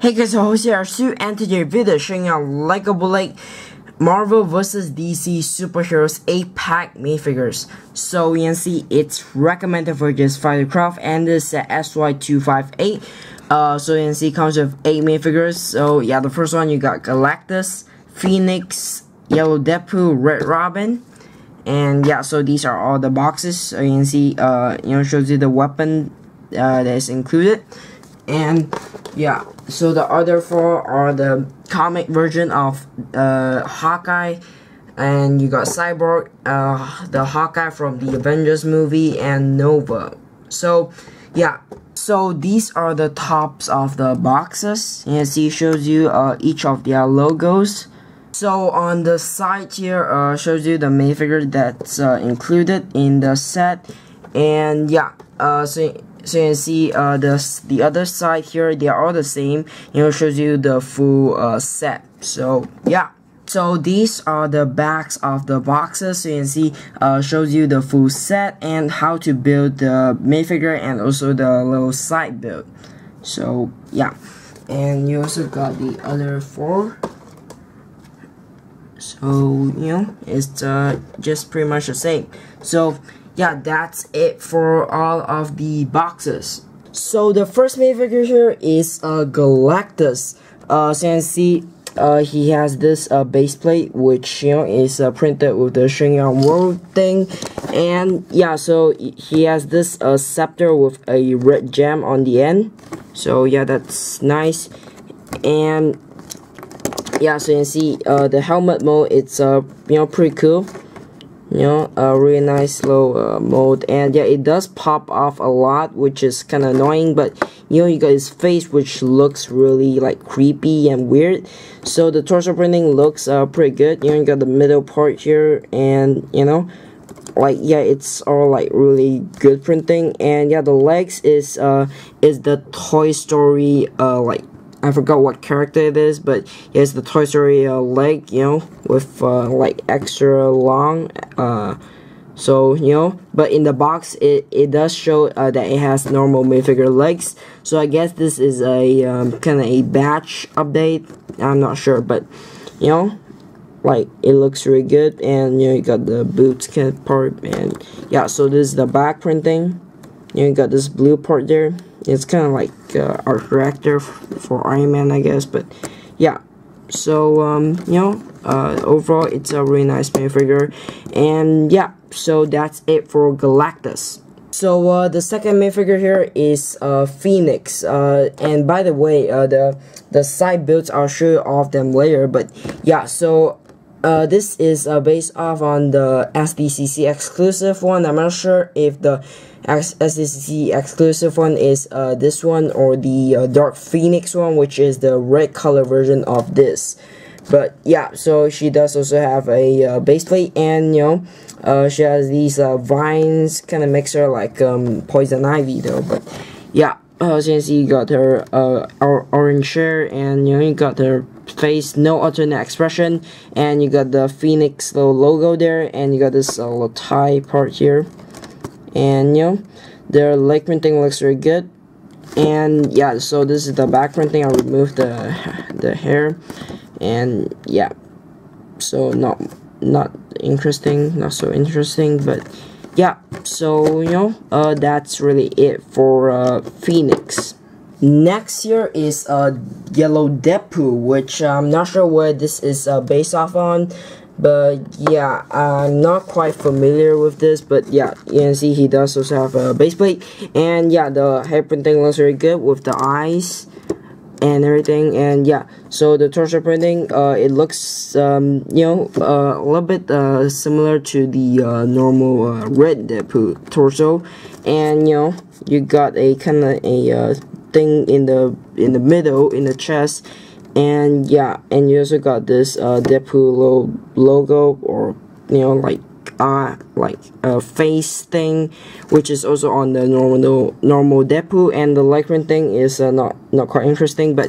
Hey guys, so host here Sue and today video showing you Lego like Marvel vs DC Superheroes 8 pack minifigures. So you can see it's recommended for just Fightercraft and this is SY258. Uh, so you can see comes with 8 minifigures. So yeah, the first one you got Galactus, Phoenix, Yellow Deadpool, Red Robin. And yeah, so these are all the boxes. So you can see, uh, you know, shows you the weapon uh, that is included. And yeah, so the other four are the comic version of uh, Hawkeye, and you got Cyborg, uh, the Hawkeye from the Avengers movie, and Nova. So, yeah. So these are the tops of the boxes. You can see shows you uh, each of their logos. So on the side here uh, shows you the minifigure that's uh, included in the set. And yeah, uh, so so you can see uh, the, the other side here, they are all the same. You know, shows you the full uh, set. So, yeah. So these are the backs of the boxes. So you can see, uh, shows you the full set and how to build the minifigure and also the little side build. So yeah, and you also got the other four. So you know, it's uh, just pretty much the same. So yeah, that's it for all of the boxes. So the first main figure here is uh, Galactus. Uh, so you can see uh, he has this uh, base plate which you know is uh, printed with the Sheng Yuan World thing and yeah so he has this uh, scepter with a red gem on the end so yeah that's nice and yeah so you can see uh, the helmet mode it's uh, you know pretty cool. You know a really nice little uh, mode. And yeah it does pop off a lot which is kind of annoying but you know you got his face which looks really like creepy and weird. So the torso printing looks uh, pretty good. You know you got the middle part here and you know like yeah it's all like really good printing. And yeah the legs is uh is the toy story uh like I forgot what character it is, but he has the Toy Story uh, leg, you know, with uh, like extra long. Uh, so you know, but in the box it it does show uh, that it has normal minifigure legs. So I guess this is a um, kind of a batch update. I'm not sure, but you know, like it looks really good, and you know you got the boots kind of part, and yeah. So this is the back printing. You, know, you got this blue part there it's kind of like uh, arc reactor for Iron Man, I guess. But yeah, so um, you know, uh, overall, it's a really nice minifigure, and yeah, so that's it for Galactus. So uh, the second minifigure here is uh, Phoenix, uh, and by the way, uh, the the side builds I'll show you off them later. But yeah, so uh, this is uh, based off on the SDCC exclusive one. I'm not sure if the SDCC exclusive one is uh, this one or the uh, Dark Phoenix one, which is the red color version of this. But yeah, so she does also have a uh, base plate, and you know, uh, she has these uh, vines, kind of makes her like um, poison ivy though. But yeah, as you can see, you got her uh, orange hair, and you know, you got her face, no alternate expression, and you got the Phoenix little logo there, and you got this uh, little tie part here. And you know their leg printing looks very good. And yeah so this is the back printing. I removed the the hair. And yeah so not not interesting not so interesting but yeah so you know uh that's really it for uh Phoenix next here is uh yellow Deadpool which I'm not sure where this is uh, based off on but yeah, I'm not quite familiar with this, but yeah, you can see he does also have a base plate. And yeah, the hair printing looks very good with the eyes and everything. And yeah, so the torso printing, uh, it looks, um, you know, uh, a little bit uh, similar to the uh, normal uh, red Deadpool torso. And you know, you got a kind of a uh, thing in the in the middle in the chest. And yeah and you also got this uh, Deadpool logo or you know like uh like a face thing which is also on the normal normal Deadpool. And the Lycran thing is uh, not not quite interesting but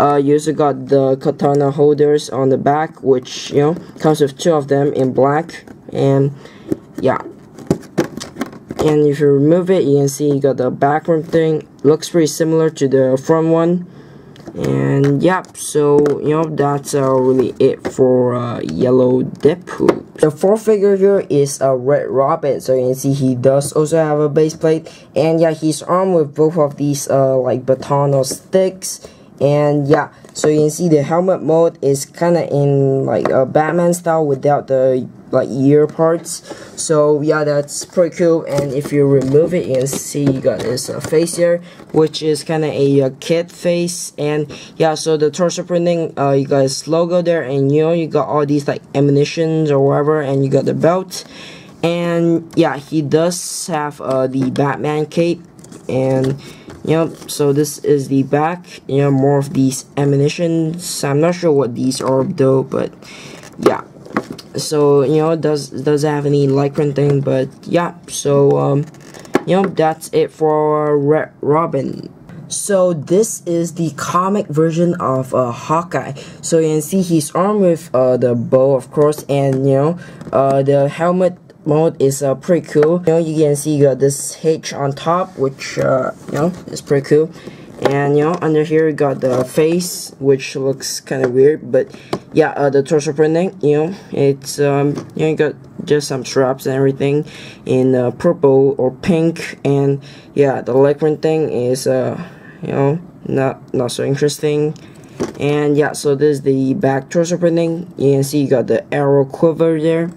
uh you also got the katana holders on the back which you know comes with two of them in black. And yeah and if you remove it you can see you got the back thing. Looks pretty similar to the front one. And yep so you know that's uh, really it for uh, yellow Deadpool. the fourth figure here is a red robin so you can see he does also have a base plate. And yeah he's armed with both of these uh, like baton or sticks. And yeah so you can see the helmet mode is kind of in like a Batman style without the like ear parts. So yeah that's pretty cool. And if you remove it you can see you got this uh, face here which is kind of a uh, kid face. And yeah so the torso printing uh, you got his logo there and you know you got all these like ammunitions or whatever and you got the belt. And yeah he does have uh, the Batman cape. And Yep, so this is the back, you know, more of these ammunitions. I'm not sure what these are though, but yeah. So, you know, does does have any Lycran thing, but yeah, so um you know, that's it for Red Robin. So this is the comic version of uh, Hawkeye. So you can see he's armed with uh, the bow, of course, and you know, uh, the helmet mode is uh, pretty cool. You know, you can see got this H on top, which, uh, you know, is pretty cool. And, you know, under here you got the face, which looks kind of weird, but yeah, uh, the torso printing, you know, it's, um, you know, you got just some straps and everything in uh, purple or pink, and yeah, the leg printing is, uh, you know, not, not so interesting. And yeah, so this is the back torso printing. You can see you got the arrow quiver there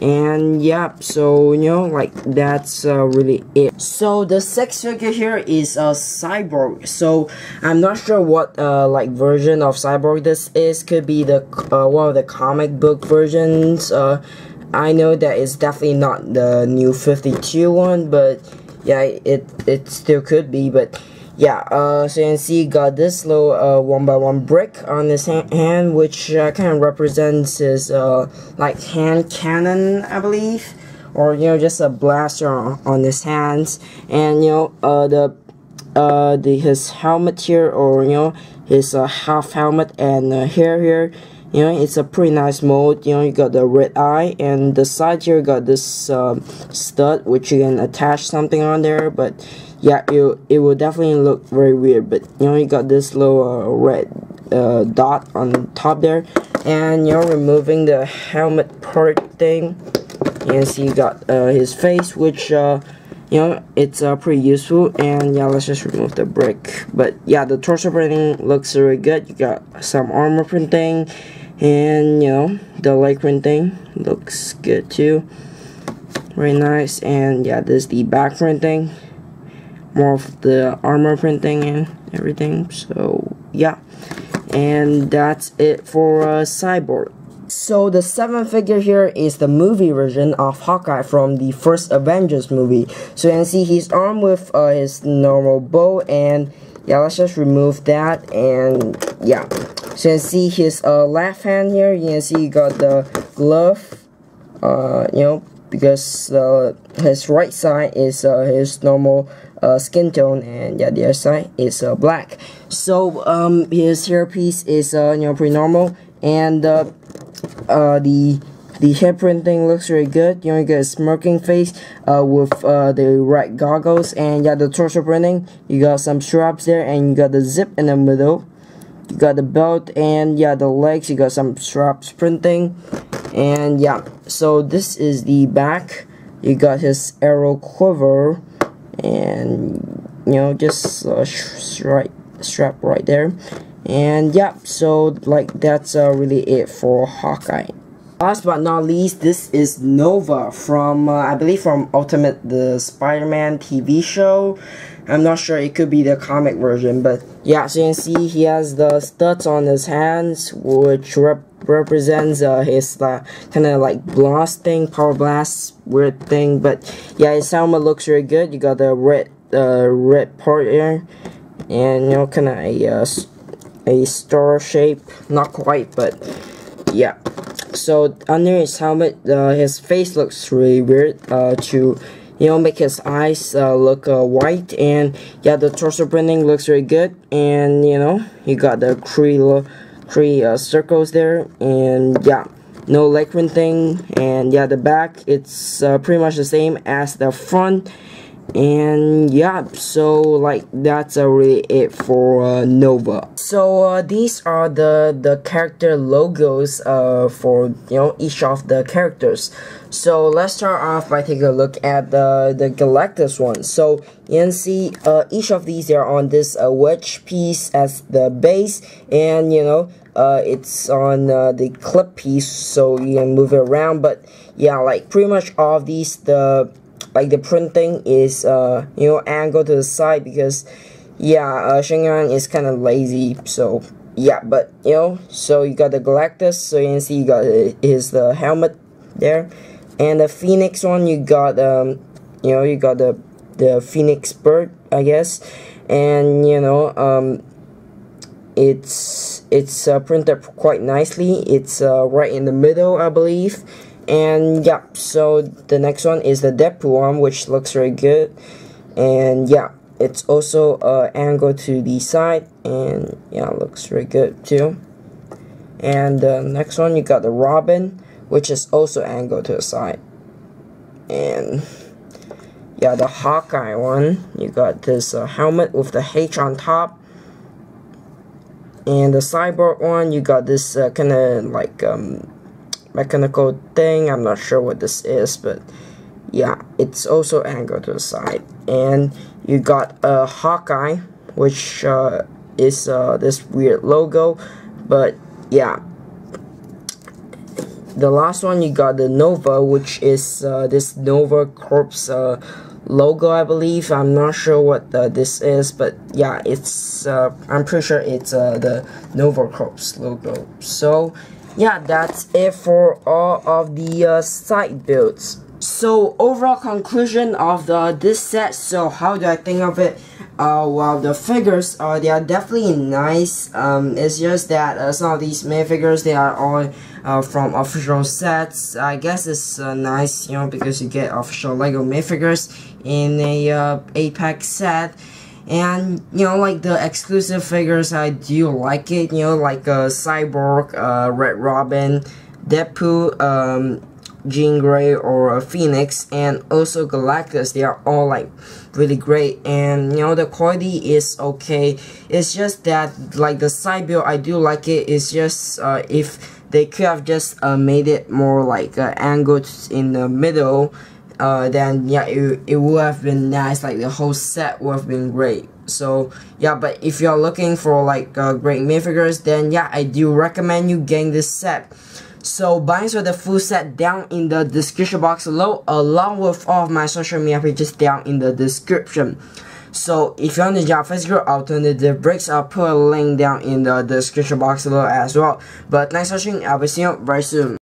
and yeah so you know like that's uh, really it. So the sixth figure here is a uh, cyborg. So i'm not sure what uh, like version of cyborg this is. Could be the uh, one of the comic book versions. Uh, i know that it's definitely not the new 52 one but yeah it it still could be but yeah, uh, so you can see got this little uh, one by one brick on his hand, which uh, kind of represents his uh, like hand cannon, I believe, or you know just a blaster on, on his hands, and you know uh, the uh, the his helmet here, or you know his half helmet and hair here. You know, it's a pretty nice mold. You know, you got the red eye, and the side here got this um, stud, which you can attach something on there, but yeah, it, it will definitely look very weird, but you know, you got this little uh, red uh, dot on top there, and you know, removing the helmet part thing, you can see you got uh, his face, which, uh, you know, it's uh, pretty useful, and yeah, let's just remove the brick, but yeah, the torso printing looks very good, you got some armor printing, and you know, the leg printing looks good too, very nice, and yeah, this is the back printing, more of the armor printing and everything so yeah and that's it for uh, cyborg so the seventh figure here is the movie version of Hawkeye from the first Avengers movie. So you can see he's armed with uh, his normal bow and yeah, let's just remove that and yeah. So you can see his uh, left hand here, you can see he got the glove, uh, you know, because uh, his right side is uh, his normal uh, skin tone and yeah the other side is uh, black. So um his hairpiece is uh you know pretty normal and uh, uh the the hair printing looks really good. You know you get a smirking face uh with uh the right goggles and yeah the torso printing. You got some straps there and you got the zip in the middle. You got the belt and yeah the legs. You got some straps printing and yeah. So this is the back. You got his arrow quiver and you know just uh, right strap right there. And yeah so like that's uh, really it for Hawkeye. Last but not least this is Nova from uh, I believe from Ultimate the Spider-Man TV show I'm not sure it could be the comic version but yeah so you can see he has the studs on his hands which rep represents uh, his uh, kind of like blast thing, power blast weird thing. But yeah, his helmet looks really good. You got the red, uh, red part here, and you know, kind of a uh, a star shape. Not quite, but yeah. So under his helmet, uh, his face looks really weird. Uh, to you know, make his eyes uh, look uh, white, and yeah, the torso printing looks really good, and you know, you got the Kree three uh, circles there and yeah no leg thing and yeah the back it's uh, pretty much the same as the front and yeah so like that's really it for uh, Nova. So uh, these are the the character logos uh, for you know each of the characters. So let's start off by taking a look at the the Galactus one. So you can see uh, each of these are on this uh, wedge piece as the base. And you know uh, it's on uh, the clip piece so you can move it around. But yeah like pretty much all of these the like the printing is uh you know angled to the side because yeah uh, Sheng Yuan is kind of lazy so yeah but you know so you got the Galactus so you can see you got his the helmet there and the Phoenix one you got um you know you got the the Phoenix bird I guess and you know um it's it's uh, printed quite nicely. It's uh, right in the middle I believe and yeah so the next one is the Deadpool one which looks very good. And yeah it's also uh, angle to the side and yeah looks very good too. And the next one you got the Robin which is also angled to the side. And yeah the Hawkeye one you got this uh, helmet with the H on top. And the Cyborg one you got this uh, kind of like um, mechanical thing. I'm not sure what this is, but yeah, it's also angled to the side. And you got a Hawkeye, which uh, is uh, this weird logo, but yeah. The last one you got the Nova, which is uh, this Nova Corps uh, logo, I believe. I'm not sure what this is, but yeah, it's. Uh, I'm pretty sure it's uh, the Nova Corps logo. So yeah, that's it for all of the uh, side builds. So overall conclusion of the this set. So how do I think of it? Uh, well, the figures uh, they are definitely nice. Um, it's just that uh, some of these minifigures they are all uh, from official sets. I guess it's uh, nice, you know, because you get official Lego minifigures in a uh, 8 pack set and you know like the exclusive figures I do like it? You know like uh, Cyborg, uh, Red Robin, Deadpool, um, Jean Grey or uh, Phoenix and also Galactus. They are all like really great. And you know the quality is okay. It's just that like the side build I do like it. It's just uh, if they could have just uh, made it more like uh, angled in the middle uh, then yeah, it, it would have been nice, like the whole set would have been great. So yeah, but if you're looking for like uh, great minifigures, then yeah, I do recommend you getting this set. So buying for the full set down in the description box below, along with all of my social media pages down in the description. So if you want to join physical Alternative Bricks, I'll put a link down in the description box below as well. But thanks for watching, I'll be seeing you very soon.